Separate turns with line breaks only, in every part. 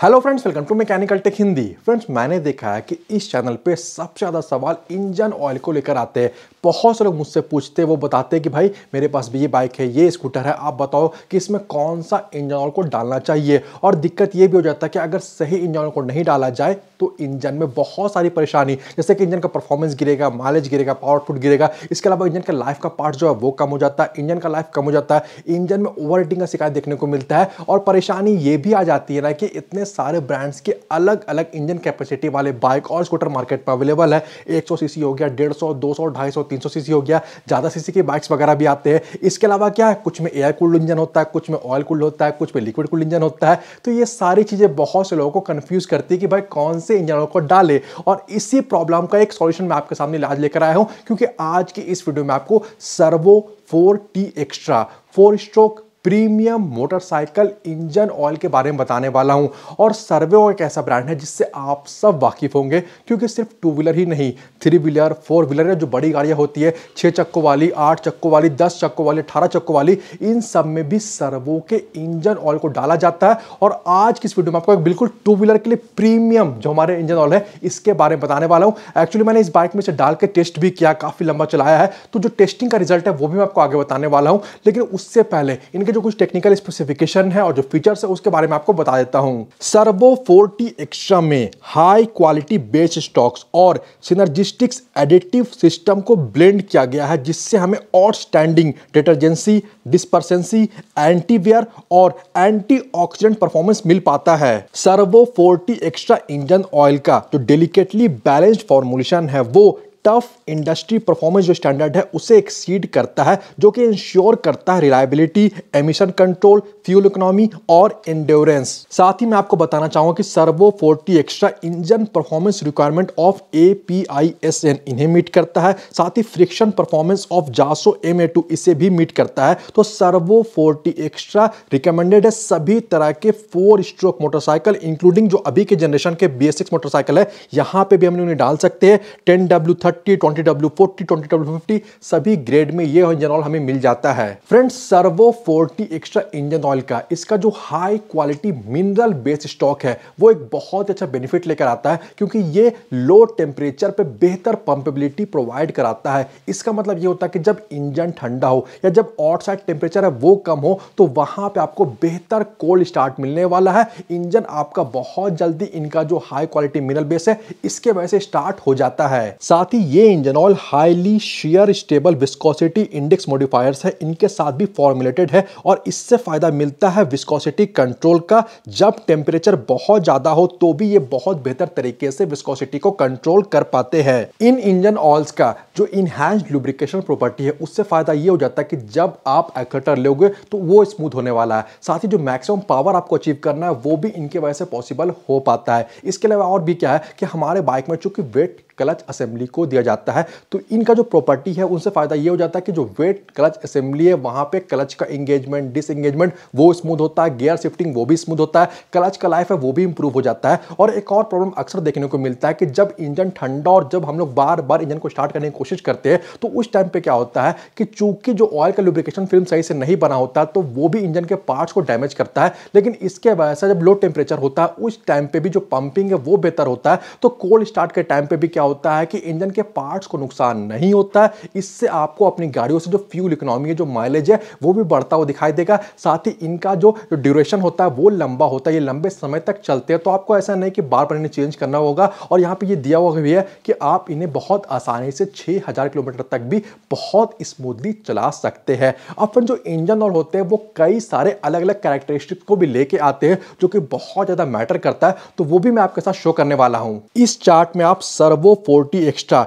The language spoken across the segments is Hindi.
Hello friends welcome to mechanical tech Hindi friends मैंने देखा है कि इस चैनल पे सबसे ज़्यादा सवाल इंजन ऑयल को लेकर आते हैं। बहुत से लोग मुझसे पूछते हैं, वो बताते हैं कि भाई, मेरे पास भी ये बाइक है, ये स्कूटर है, आप बताओ कि इसमें कौन सा इंजन ऑयल को डालना चाहिए? और दिक्कत ये भी हो जाता है कि अगर सही इंजन ऑयल को नहीं डाला जाए तो इंजन में बहुत सारी परेशानी, जैसे कि इंजन का परफॉर्मेंस गिरेगा माइलेज गिरेगा पावर आउटपुट गिरेगा, इसके अलावा इंजन का लाइफ का पार्ट जो है, वो कम हो जाता है, इंजन का लाइफ कम हो जाता है, इंजन में ओवर का शिकायत देखने को मिलता है, और परेशानी ये भी आ जाती है ना कि इतने सारे ब्रांड्स के अलग अलग इंजन कैपेसिटी वाले बाइक और स्कूटर मार्केट में अवेलेबल है। एक सीसी हो गया, डेढ़ सौ, दो सौ, ढाई सौ, तीन सौ सीसी हो गया। ज़्यादा सीसी के बाइक्स वगैरह भी आते हैं। इसके अलावा क्या है? कुछ में एयर कूल्ड इंजन होता है, कुछ में ऑयल कूल्ड होता है, कुछ में लिक्विड कूल्ड इंजन होता है। तो ये सारी चीज़ें बहुत से लोगों को कंफ्यूज करती है कि भाई कौन से इंजनों को डाले। और इसी प्रॉब्लम का एक सॉल्यूशन मैं आपके सामने आज लेकर आया हूँ, क्योंकि आज की इस वीडियो में आपको Servo four T extra four stroke premium motorcycle engine oil के बारे में बताने वाला हूँ। और सर्वे एक ऐसा ब्रांड है जिससे आप सब वाकिफ होंगे, क्योंकि सिर्फ़ टू व्हीलर ही नहीं थ्री व्हीलर फोर व्हीलर या जो बड़ी गाड़ियाँ होती है, छह चक्कों वाली, आठ चक्कों वाली, दस चक्कों वाली, अठारह चक्कों वाली, इन सब में भी सर्वो के इंजन ऑयल को डाला जाता है। और आज की इस वीडियो में आपको एक बिल्कुल टू व्हीलर के लिए प्रीमियम जो हमारे इंजन ऑयल है, इसके बारे में बताने वाला हूँ। एक्चुअली मैंने इस बाइक में से डाल के टेस्ट भी किया, काफ़ी लंबा चलाया है। तो जो टेस्टिंग का रिज़ल्ट है, वो भी मैं आपको आगे बताने वाला हूँ। लेकिन उससे पहले, इनके जो कुछ टेक्निकल स्पेसिफिकेशन है और जो फीचर्स है उसके बारे में आपको बता देता हूँ। सर्वो फोर्टी एक्स्ट्रा में हाई क्वालिटी बेस स्टॉक्स और सिनर्जिस्टिक्स एडिटिव सिस्टम को ब्लेंड किया गया है, जिससे हमें आउटस्टैंडिंग डिटर्जेंसी डिस्पर्सेंसी एंटीवियर और एंटीऑक्सीडेंट परफॉर्मेंस मिल पाता है। Servo forty extra engine oil का जो डेलिकेटली बैलेंस्ड फॉर्मुलेशन है, वो टफ इंडस्ट्री परफॉर्मेंस जो स्टैंडर्ड है, उसे एक्सीड करता है, जो कि इंश्योर करता है reliability emission control fuel economy और इंड्योरेंस साथ ही मैं आपको बताना चाहूँगा कि Servo 40 extra engine performance requirement of A P I S N इन्हें मीट करता है। साथ ही friction performance of JASO M A two इसे भी मीट करता है। तो सर्वो 40 एक्स्ट्रा रिकमेंडेड है सभी तरह के फोर स्ट्रोक मोटरसाइकिल इंक्लूडिंग जो अभी के जनरेशन के बी मोटरसाइकिल है, यहाँ पर भी हम उन्हें डाल सकते हैं। Ten W twenty W forty, twenty W fifty, सभी ग्रेड में ये इंजन ऑयल हमें मिल जाता है। Friends Servo forty extra engine oil का, इसका जो high quality mineral based stock है, वो एक बहुत अच्छा बेनिफिट लेकर आता है, क्योंकि ये लो टेम्परेचर पे बेहतर पंपेबिलिटी प्रोवाइड कराता है। इसका मतलब ये होता है कि जब इंजन ठंडा हो या जब आउटसाइड टेम्परेचर है, वो कम हो तो वहाँ पे आपको बेहतर कोल्ड स्टार्ट मिलने वाला है। इंजन आपका बहुत जल्दी इनका जो हाई क्वालिटी मिनरल बेस है, इसके वजह से स्टार्ट हो जाता है। साथ ही ये engine oil highly shear stable viscosity index modifiers है, इनके साथ भी फॉर्मुलेटेड है और इससे फ़ायदा मिलता है विस्कोसिटी कंट्रोल का। जब टेम्परेचर बहुत ज़्यादा हो तो भी ये बहुत बेहतर तरीके से विस्कोसिटी को कंट्रोल कर पाते हैं। इन इंजन ऑयल्स का जो इनहैंस लुब्रिकेशन प्रॉपर्टी है, उससे फ़ायदा ये हो जाता है कि जब आप एक्टर लोगे तो वो स्मूथ होने वाला है। साथ ही जो मैक्सिमम पावर आपको अचीव करना है, वो भी इनके वजह से पॉसिबल हो पाता है। इसके अलावा और भी क्या है कि हमारे बाइक में चूँकि वेट क्लच असेंबली को दिया जाता है तो इनका जो प्रॉपर्टी है, उनसे फ़ायदा ये हो जाता है कि जो वेट क्लच असेंबली है, वहाँ पे क्लच का इंगेजमेंट डिसंगेजमेंट वो स्मूथ होता है गियर शिफ्टिंग वो भी स्मूथ होता है क्लच का लाइफ है, वो भी इंप्रूव हो जाता है। और एक और प्रॉब्लम अक्सर देखने को मिलता है कि जब इंजन ठंडा और जब हम लोग बार बार इंजन को स्टार्ट करने की कोशिश करते हैं तो उस टाइम पे क्या होता है कि चूँकि जो ऑयल का लुब्रिकेशन फ़िल्म सही से नहीं बना होता तो वो भी इंजन के पार्ट्स को डैमेज करता है। लेकिन इसके वजह से जब लो टेम्परेचर होता है, उस टाइम पे भी जो पंपिंग है, वो बेहतर होता है। तो कोल्ड स्टार्ट के टाइम पे भी क्या होता है कि इंजन के पार्ट्स को नुकसान नहीं होता है, इससे आपको अपनी गाड़ियों से जो फ्यूल इकोनॉमी है, जो माइलेज है, वो भी बढ़ता हुआ दिखाई देगा। साथ ही इनका जो ड्यूरेशन होता है, वो लंबा होता है। ये लंबे समय तक चलते हैं तो आपको ऐसा नहीं कि बार बार इन्हें चेंज करना होगा। और यहाँ पर ये दिया हुआ भी है कि आप इन्हें बहुत आसानी से छः हज़ार किलोमीटर तक भी बहुत स्मूथली चला सकते हैं। अपन जो इंजन और होते हैं, वो कई सारे अलग अलग कैरेक्टरिस्टिक्स को भी लेके आते हैं, जो कि बहुत ज़्यादा मैटर करता है। तो वो भी मैं आपके साथ शो करने वाला हूँ। इस चार्ट में आप Servo forty extra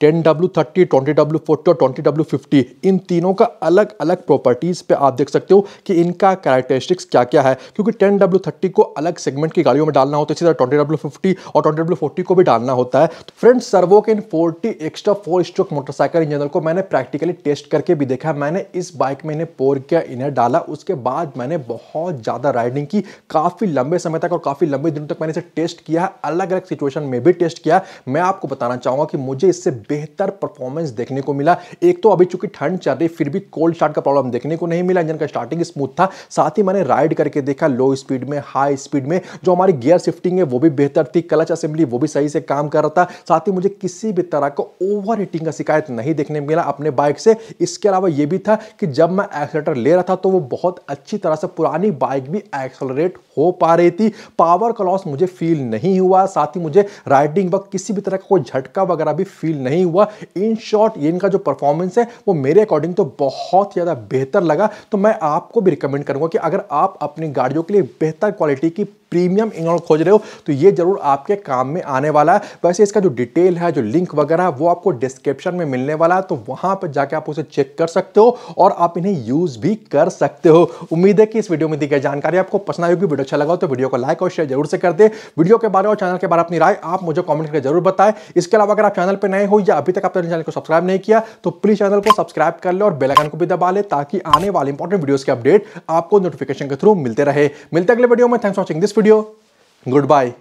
ten W thirty, twenty W forty और ट्वेंटी डब्ल्यू फिफ्टी, इन तीनों का अलग अलग प्रॉपर्टीज़ पे आप देख सकते हो कि इनका कैरेक्टरिस्टिक्स क्या क्या है। क्योंकि टेन डब्ल्यू थर्टी को अलग सेगमेंट की गाड़ियों में डालना होता है, इसी तरह ट्वेंटी डब्ल्यू फिफ्टी और ट्वेंटी डब्ल्यू फोर्टी को भी डालना होता है। तो फ्रेंड्स सर्वो के इन forty extra four stroke motorcycle इंजनर को मैंने प्रैक्टिकली टेस्ट करके भी देखा मैंने इस बाइक में इन्हें पोर किया, इन्हें डाला, उसके बाद मैंने बहुत ज़्यादा राइडिंग की। काफ़ी लंबे समय तक और काफ़ी लंबे दिनों तक मैंने इसे टेस्ट किया अलग अलग सिचुएशन में भी टेस्ट किया मैं आपको बताना चाहूँगा कि मुझे इससे बेहतर परफॉर्मेंस देखने को मिला। एक तो अभी चूँकि ठंड चल रही, फिर भी कोल्ड स्टार्ट का प्रॉब्लम देखने को नहीं मिला। इंजन का स्टार्टिंग स्मूथ था। साथ ही मैंने राइड करके देखा लो स्पीड में हाई स्पीड में। जो हमारी गियर शिफ्टिंग है, वो भी बेहतर थी। क्लच असेंबली वो भी सही से काम कर रहा था। साथ ही मुझे किसी भी तरह का ओवर हीटिंग का शिकायत नहीं देखने मिला अपने बाइक से। इसके अलावा ये भी था कि जब मैं एक्सलेटर ले रहा था तो वो बहुत अच्छी तरह से पुरानी बाइक भी एक्सलरेट हो पा रही थी। पावर का लॉस मुझे फील नहीं हुआ। साथ ही मुझे राइडिंग वक्त किसी भी तरह का कोई झटका वगैरह भी फील नहीं हुआ। इन शॉर्ट इनका जो परफॉर्मेंस है, वो मेरे अकॉर्डिंग तो बहुत ज़्यादा बेहतर लगा। तो मैं आपको भी रिकमेंड करूँगा कि अगर आप अपनी गाड़ियों के लिए बेहतर क्वालिटी की प्रीमियम इंजन खोज रहे हो तो ये ज़रूर आपके काम में आने वाला है। वैसे इसका जो डिटेल है, जो लिंक वगैरह वो आपको डिस्क्रिप्शन में मिलने वाला है तो वहाँ पर जाके आप उसे चेक कर सकते हो और आप इन्हें यूज़ भी कर सकते हो। उम्मीद है कि इस वीडियो में दी गई जानकारी आपको पसंद आएगी वीडियो अच्छा लगा तो वीडियो को लाइक और शेयर ज़रूर से कर दे। वीडियो के बारे और चैनल के बारे में अपनी राय आप मुझे कॉमेंट करके ज़रूर बताएँ। इसके अलावा अगर आप चैनल पर नए हो या अभी तक आपने चैनल को सब्सक्राइब नहीं किया तो प्लीज़ चैनल को सब्सक्राइब कर ले और बेलाइकन को भी दबा ले ताकि आने वाले इंपॉर्टेंट वीडियोस के अपडेट आपको नोटिफिकेशन के थ्रू मिलते रहे। मिलते अगले वीडियो में। Thanks watching this video Goodbye.